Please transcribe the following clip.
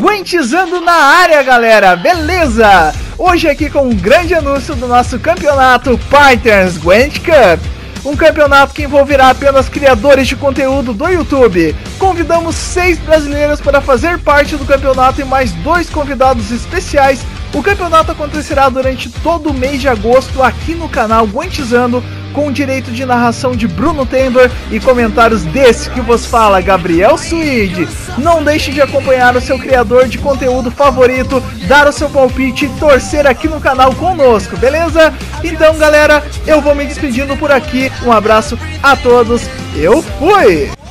Guentizando na área, galera, beleza? Hoje aqui com um grande anúncio do nosso campeonato Partners Gwent Cup. Um campeonato que envolverá apenas criadores de conteúdo do YouTube. Convidamos seis brasileiros para fazer parte do campeonato e mais dois convidados especiais. O campeonato acontecerá durante todo o mês de agosto aqui no canal Guentizando com direito de narração de Bruno Tendor e comentários desse que vos fala Gabriel Suide. Não deixe de acompanhar o seu criador de conteúdo favorito, dar o seu palpite e torcer aqui no canal conosco, beleza? Então, galera, eu vou me despedindo por aqui. Um abraço a todos. Eu fui!